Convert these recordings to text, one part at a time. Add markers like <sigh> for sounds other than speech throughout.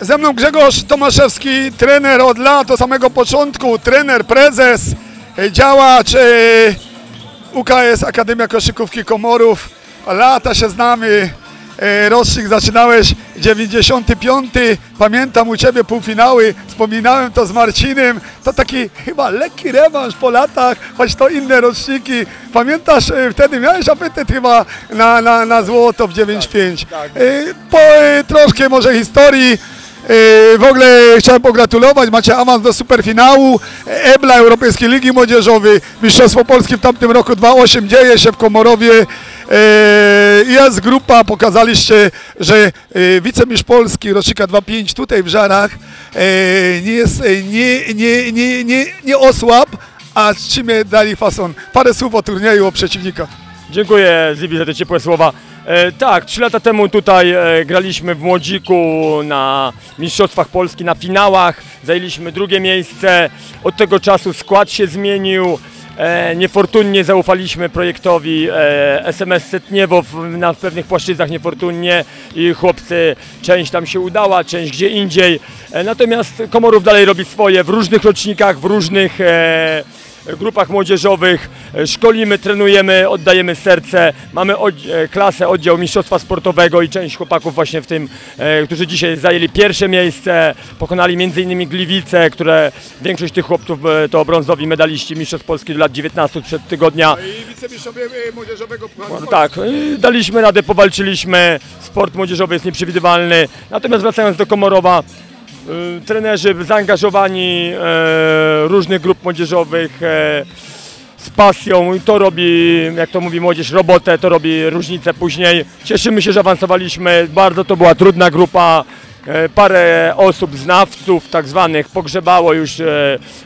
Ze mną Grzegorz Tomaszewski, trener od lat, od samego początku, trener, prezes, e, działacz e, UKS Akademia Koszykówki Komorów. Lata się znamy, rocznik zaczynałeś 95, pamiętam u Ciebie półfinały, wspominałem to z Marcinem, to taki chyba lekki rewanż po latach, choć to inne roczniki. Pamiętasz, e, wtedy miałeś apetyt chyba na, na, na złoto w 9-5. tak. E, Po e, troszkę może historii, e, w ogóle chciałem pogratulować, macie awans do superfinału, EBLA Europejskiej Ligi Młodzieżowej, Mistrzostwo Polski w tamtym roku 2-8 dzieje się w Komorowie. E, Jest grupa, pokazaliście, że e, wicemistrz Polski rocznika 2-5 tutaj w Żarach e, nie, jest, nie, nie, nie, nie, nie osłab, a trzymie dali fason. Parę słów o turnieju, o przeciwnika. Dziękuję Zibi za te ciepłe słowa. E, tak, trzy lata temu tutaj e, graliśmy w Młodziku na Mistrzostwach Polski, na finałach. Zajęliśmy drugie miejsce. Od tego czasu skład się zmienił. E, niefortunnie zaufaliśmy projektowi e, SMS Setniewo na pewnych płaszczyznach niefortunnie i chłopcy, część tam się udała, część gdzie indziej. E, natomiast Komorów dalej robi swoje w różnych rocznikach, w różnych e, grupach młodzieżowych, e, szkolimy, trenujemy, oddajemy serce, mamy oddzie- e, klasę, oddział mistrzostwa sportowego i część chłopaków właśnie w tym, e, którzy dzisiaj zajęli pierwsze miejsce, pokonali m.in. Gliwice, które większość tych chłopców to brązowi medaliści mistrzostw Polski do lat 19 przed tygodnia. I wicemistrzowie młodzieżowego No tak, daliśmy radę, powalczyliśmy, sport młodzieżowy jest nieprzewidywalny, natomiast wracając do Komorowa, trenerzy zaangażowani e, różnych grup młodzieżowych e, z pasją i to robi, jak to mówi młodzież, robotę, to robi różnicę później. Cieszymy się, że awansowaliśmy, bardzo to była trudna grupa, e, parę osób, znawców tak zwanych pogrzebało już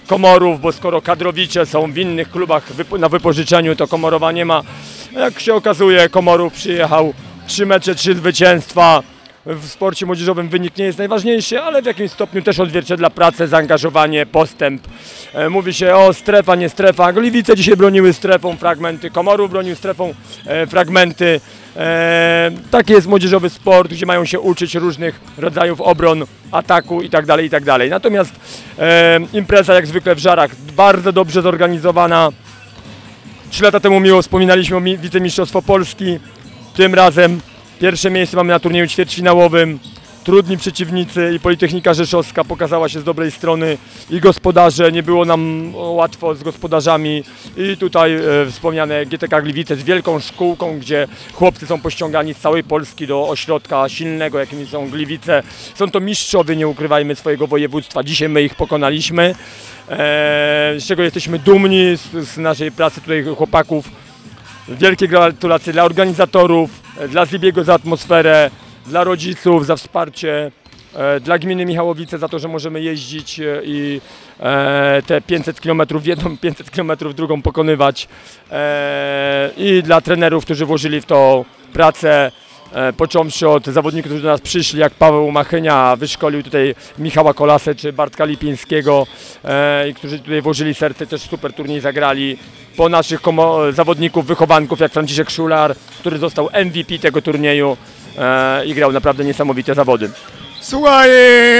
komorów, bo skoro kadrowicze są w innych klubach na wypożyczeniu, to komorowa nie ma. Jak się okazuje, komorów przyjechał, trzy mecze, trzy zwycięstwa. W sporcie młodzieżowym wynik nie jest najważniejszy, ale w jakimś stopniu też odzwierciedla pracę, zaangażowanie, postęp. E, Mówi się o strefa, nie strefa. Gliwice dzisiaj broniły strefą fragmenty, Komorów bronił strefą e, fragmenty. E, taki jest młodzieżowy sport, gdzie mają się uczyć różnych rodzajów obron, ataku i tak dalej, i tak. Natomiast impreza jak zwykle w Żarach bardzo dobrze zorganizowana. Trzy lata temu miło wspominaliśmy o mi- wicemistrzostwo Polski. Tym razem pierwsze miejsce mamy na turnieju ćwierćfinałowym. Trudni przeciwnicy i Politechnika Rzeszowska pokazała się z dobrej strony i gospodarze, nie było nam łatwo z gospodarzami i tutaj e, wspomniane GTK Gliwice z wielką szkółką, gdzie chłopcy są pościągani z całej Polski do ośrodka silnego, jakim są Gliwice. Są to mistrzowie, nie ukrywajmy swojego województwa. Dzisiaj my ich pokonaliśmy, e, z czego jesteśmy dumni z, z naszej pracy tutaj chłopaków. Wielkie gratulacje dla organizatorów, dla Zibiego za atmosferę, dla rodziców za wsparcie, e, dla gminy Michałowice za to, że możemy jeździć e, i e, te 500 km jedną, <laughs> 500 km drugą pokonywać i dla trenerów, którzy włożyli w to pracę. E, począwszy od zawodników, którzy do nas przyszli, jak Paweł Machynia, wyszkolił tutaj Michała Kolasę czy Bartka Lipińskiego, e, którzy tutaj włożyli serce, też super turniej zagrali. Po naszych zawodników, wychowanków, jak Franciszek Szular, który został MVP tego turnieju e, i grał naprawdę niesamowite zawody. Słuchaj,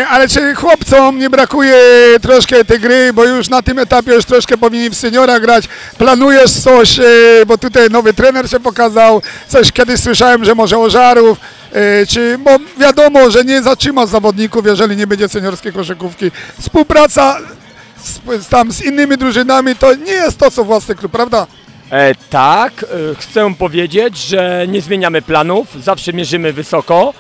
ale czy chłopcom nie brakuje troszkę tej gry, bo już na tym etapie już troszkę powinni w seniora grać. Planujesz coś, e, bo tutaj nowy trener się pokazał, coś kiedyś słyszałem, że może Ożarów, e, czy, bo wiadomo, że nie zatrzyma zawodników, jeżeli nie będzie seniorskiej koszykówki. Współpraca z, z, tam z innymi drużynami to nie jest to, co własny klub, prawda? E, tak, e, chcę powiedzieć, że nie zmieniamy planów, zawsze mierzymy wysoko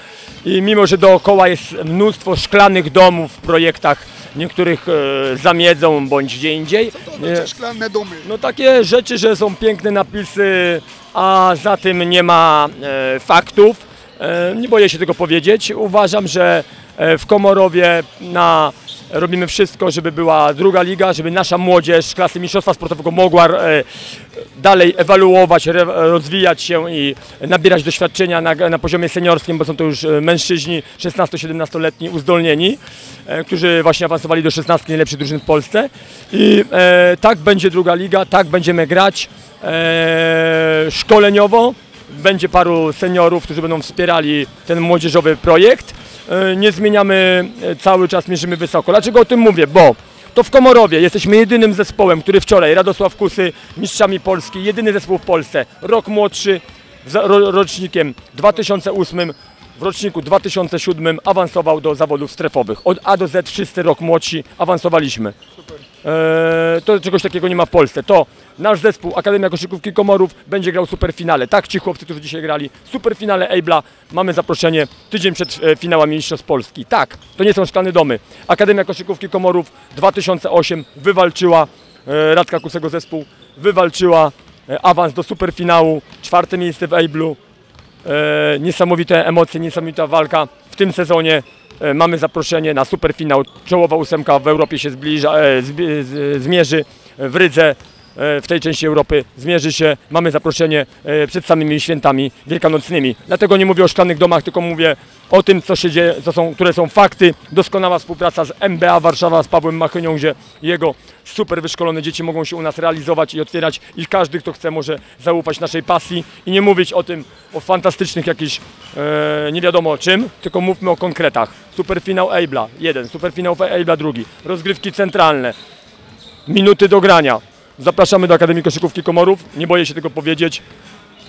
i mimo, że dookoła jest mnóstwo szklanych domów w projektach, niektórych e, zamiedzą bądź gdzie indziej, e, szklane domy. no takie rzeczy, że są piękne napisy, a za tym nie ma e, faktów. E, nie boję się tego powiedzieć. Uważam, że e, w Komorowie na, robimy wszystko, żeby była druga liga, żeby nasza młodzież klasy mistrzostwa sportowego mogła e, dalej ewaluować, rozwijać się i nabierać doświadczenia na, na poziomie seniorskim, bo są to już e, mężczyźni 16-17-letni uzdolnieni, e, którzy właśnie awansowali do 16 najlepszych drużyn w Polsce. I e, tak będzie druga liga, tak będziemy grać e, szkoleniowo. Będzie paru seniorów, którzy będą wspierali ten młodzieżowy projekt. E, nie zmieniamy e, cały czas, mierzymy wysoko. Dlaczego o tym mówię? Bo to w Komorowie jesteśmy jedynym zespołem, który wczoraj, Radosław Kusy, mistrzami Polski, jedyny zespół w Polsce, rok młodszy, rocznikiem 2008, w roczniku 2007 awansował do zawodów strefowych. Od A do Z wszyscy rok młodsi awansowaliśmy. Eee, to czegoś takiego nie ma w Polsce. To nasz zespół Akademia Koszykówki Komorów będzie grał superfinale. Tak, ci chłopcy, którzy dzisiaj grali. Superfinale Ejbla. Mamy zaproszenie tydzień przed e, finałami Mistrzostw Polski. Tak, to nie są szklane domy. Akademia Koszykówki Komorów 2008 wywalczyła, e, Radka Kusego zespół wywalczyła e, awans do superfinału. Czwarte miejsce w Ejblu. E, niesamowite emocje, niesamowita walka. W tym sezonie e, mamy zaproszenie na superfinał. Czołowa ósemka w Europie się zbliża, e, zbi- z, zmierzy w Rydze. E, W tej części Europy zmierzy się, mamy zaproszenie e, przed samymi świętami wielkanocnymi. Dlatego nie mówię o szklanych domach, tylko mówię o tym, co się dzieje, co są, które są fakty. Doskonała współpraca z MBA Warszawa, z Pawłem Machynią, gdzie jego super wyszkolone dzieci mogą się u nas realizować i otwierać i każdy, kto chce, może zaufać naszej pasji i nie mówić o tym, o fantastycznych jakichś, e, nie wiadomo czym, tylko mówmy o konkretach. Superfinał Ejbla, jeden, superfinał Ejbla, drugi, rozgrywki centralne, minuty do grania. Zapraszamy do Akademii Koszykówki Komorów, nie boję się tego powiedzieć.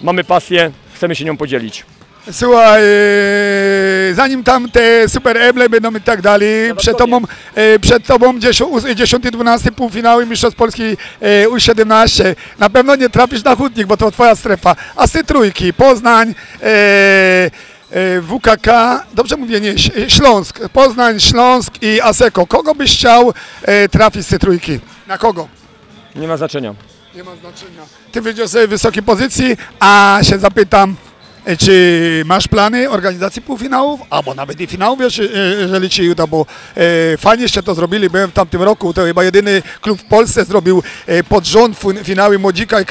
Mamy pasję, chcemy się nią podzielić. Słuchaj, e, zanim tam te super eble będą i tak dalej, przed tobą, e, przed tobą 10-12 półfinały Mistrzostw Polski e, U17, na pewno nie trafisz na Hutnik, bo to twoja strefa, a z tej trójki, Poznań, e, e, WKK, dobrze mówię, nie, Śląsk, Poznań, Śląsk i Aseko, kogo byś chciał e, trafić z tej trójki? Na kogo? Nie ma znaczenia. Nie ma znaczenia. Ty wyjdziesz sobie w wysokiej pozycji, a się zapytam, e, czy masz plany organizacji półfinałów, albo nawet i finałów, e, jeżeli ci uda, bo e, fajnieście to zrobili, byłem w tamtym roku, to chyba jedyny klub w Polsce zrobił pod rząd fin- finały Młodzika i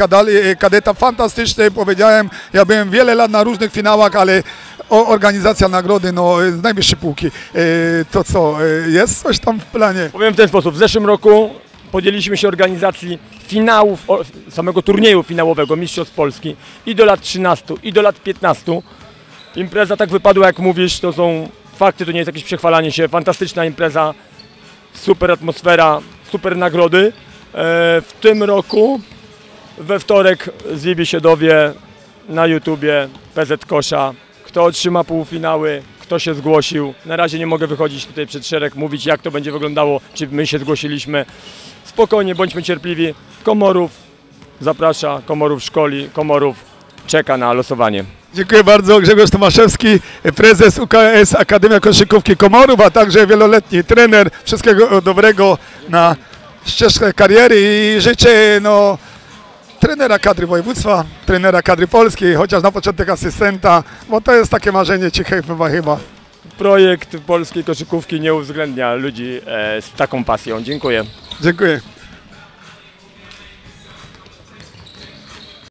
Kadeta, fantastyczne, powiedziałem, ja byłem wiele lat na różnych finałach, ale organizacja nagrody, no, z najwyższej półki, to co, jest coś tam w planie? Powiem w ten sposób. W zeszłym roku podjęliśmy się organizacji finałów, samego turnieju finałowego Mistrzostw Polski i do lat 13, i do lat 15. Impreza tak wypadła, jak mówisz, to są fakty, to nie jest jakieś przechwalanie się. Fantastyczna impreza, super atmosfera, super nagrody. E, w tym roku we wtorek zjebie się dowie na YouTubie PZ Kosza, kto otrzyma półfinały, kto się zgłosił. Na razie nie mogę wychodzić tutaj przed szereg, mówić jak to będzie wyglądało, czy my się zgłosiliśmy. Spokojnie, bądźmy cierpliwi. Komorów zaprasza, Komorów szkoli, Komorów czeka na losowanie. Dziękuję bardzo. Grzegorz Tomaszewski, prezes UKS Akademia Koszykówki Komorów, a także wieloletni trener. Wszystkiego dobrego na ścieżkę kariery i życzę no, trenera kadry województwa, trenera kadry polskiej, chociaż na początek asystenta, bo to jest takie marzenie ciche chyba chyba. Projekt polskiej koszykówki nie uwzględnia ludzi e, z taką pasją. Dziękuję. Dziękuję.